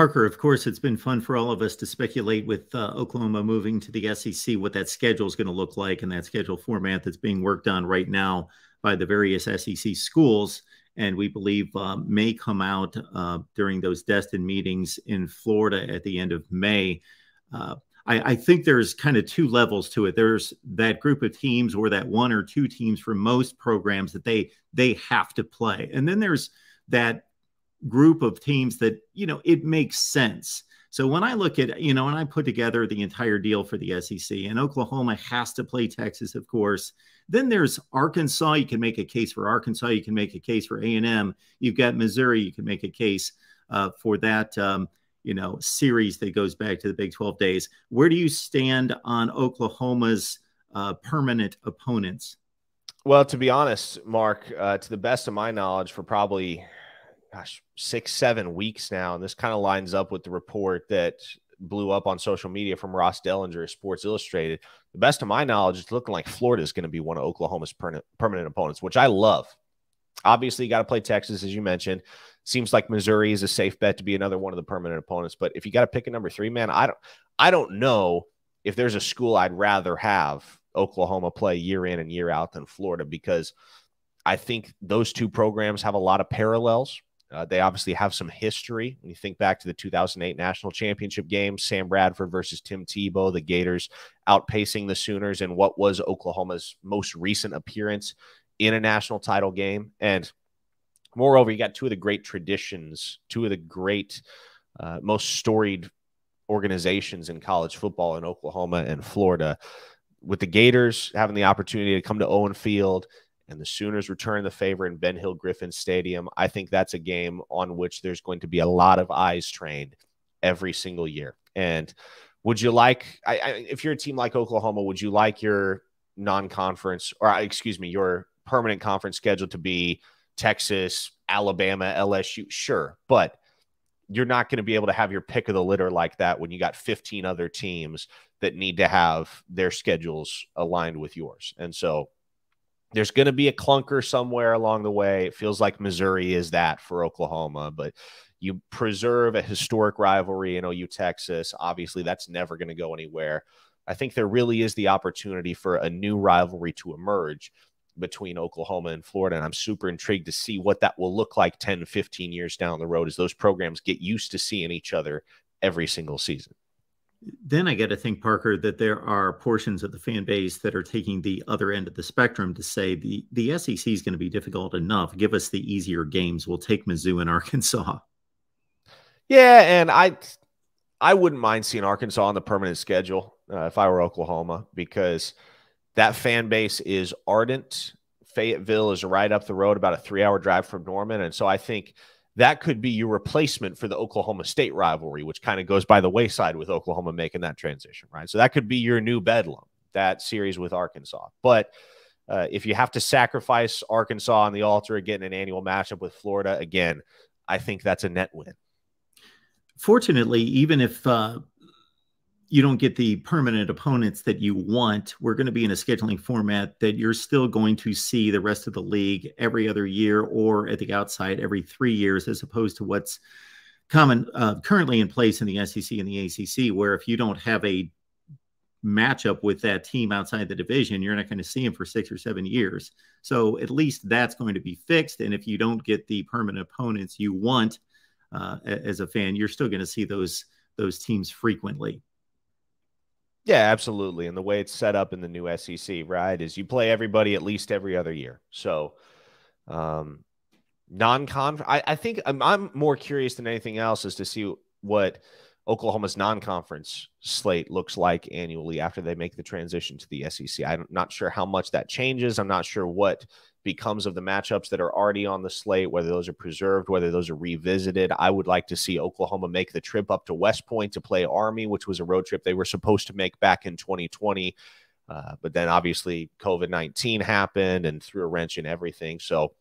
Parker, of course, it's been fun for all of us to speculate with uh, Oklahoma moving to the SEC what that schedule is going to look like and that schedule format that's being worked on right now by the various SEC schools. And we believe uh, may come out uh, during those Destin meetings in Florida at the end of May. Uh, I, I, think there's kind of two levels to it. There's that group of teams or that one or two teams for most programs that they they have to play, and then there's that group of teams that you know it makes sense. So when I look at you know, and I put together the entire deal for the SEC, and Oklahoma has to play Texas, of course. Then there's Arkansas. You can make a case for Arkansas. You can make a case for A and M. You've got Missouri. You can make a case uh, for that. Um, you know series that goes back to the Big 12 days. Where do you stand on Oklahoma's uh, permanent opponents? Well, to be honest, Mark, uh, to the best of my knowledge, for probably gosh six seven weeks now, and this kind of lines up with the report that blew up on social media from Ross Dellenger, Sports Illustrated. The best of my knowledge, it's looking like Florida is going to be one of Oklahoma's permanent, permanent opponents, which I love. Obviously, you got to play Texas, as you mentioned. Seems like Missouri is a safe bet to be another one of the permanent opponents. But if you got to pick a number three, man, I don't, I don't know if there's a school I'd rather have Oklahoma play year in and year out than Florida because I think those two programs have a lot of parallels. Uh, they obviously have some history. When you think back to the 2008 national championship game, Sam Bradford versus Tim Tebow, the Gators outpacing the Sooners in what was Oklahoma's most recent appearance in a national title game. And moreover, you got two of the great traditions, two of the great, uh, most storied organizations in college football in Oklahoma and Florida. With the Gators having the opportunity to come to Owen Field and the Sooners return the favor in Ben Hill Griffin Stadium, I think that's a game on which there's going to be a lot of eyes trained every single year. And would you like, I, I, if you're a team like Oklahoma, would you like your non-conference or uh, excuse me, your permanent conference schedule to be Texas, Alabama, LSU, sure, but you're not going to be able to have your pick of the litter like that when you got 15 other teams that need to have their schedules aligned with yours. And so there's going to be a clunker somewhere along the way. It feels like Missouri is that for Oklahoma, but you preserve a historic rivalry in OU Texas. Obviously, that's never going to go anywhere. I think there really is the opportunity for a new rivalry to emerge between Oklahoma and Florida. And I'm super intrigued to see what that will look like 10, 15 years down the road as those programs get used to seeing each other every single season. Then I got to think, Parker, that there are portions of the fan base that are taking the other end of the spectrum to say the, the SEC is going to be difficult enough. Give us the easier games. We'll take Mizzou and Arkansas. Yeah, and I I wouldn't mind seeing Arkansas on the permanent schedule uh, if I were Oklahoma because – that fan base is ardent. Fayetteville is right up the road, about a three hour drive from Norman. And so I think that could be your replacement for the Oklahoma State rivalry, which kind of goes by the wayside with Oklahoma making that transition, right? So that could be your new bedlam, that series with Arkansas. But uh, if you have to sacrifice Arkansas on the altar, getting an annual matchup with Florida, again, I think that's a net win. Fortunately, even if uh, you don't get the permanent opponents that you want. We're going to be in a scheduling format that you're still going to see the rest of the league every other year or at the outside every three years, as opposed to what's common uh, currently in place in the SEC and the ACC, where if you don't have a matchup with that team outside the division, you're not going to see them for six or seven years. So at least that's going to be fixed. And if you don't get the permanent opponents you want uh, as a fan, you're still going to see those those teams frequently. Yeah, absolutely. And the way it's set up in the new SEC, right, is you play everybody at least every other year. So, um, non-con, I, I think I'm, I'm more curious than anything else is to see what Oklahoma's non-conference slate looks like annually after they make the transition to the SEC. I'm not sure how much that changes. I'm not sure what becomes of the matchups that are already on the slate, whether those are preserved, whether those are revisited. I would like to see Oklahoma make the trip up to West Point to play Army, which was a road trip they were supposed to make back in 2020. Uh, but then obviously COVID 19 happened and threw a wrench in everything. So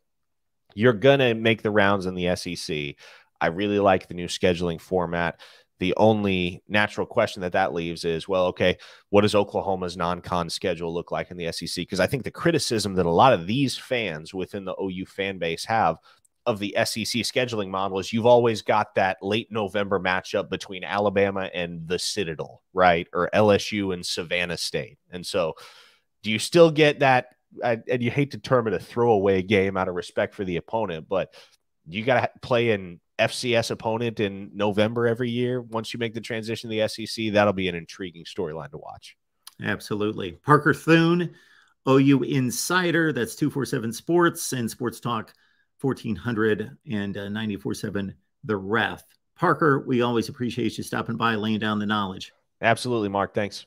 you're going to make the rounds in the SEC. I really like the new scheduling format the only natural question that that leaves is, well, okay, what does Oklahoma's non-con schedule look like in the SEC? Because I think the criticism that a lot of these fans within the OU fan base have of the SEC scheduling model is you've always got that late November matchup between Alabama and the Citadel, right? Or LSU and Savannah State. And so do you still get that? And you hate to term it a throwaway game out of respect for the opponent, but you got to play an FCS opponent in November every year. Once you make the transition to the SEC, that'll be an intriguing storyline to watch. Absolutely. Parker Thune, OU Insider. That's 247 Sports and Sports Talk 1400 and uh, 947 The Ref. Parker, we always appreciate you stopping by, laying down the knowledge. Absolutely, Mark. Thanks.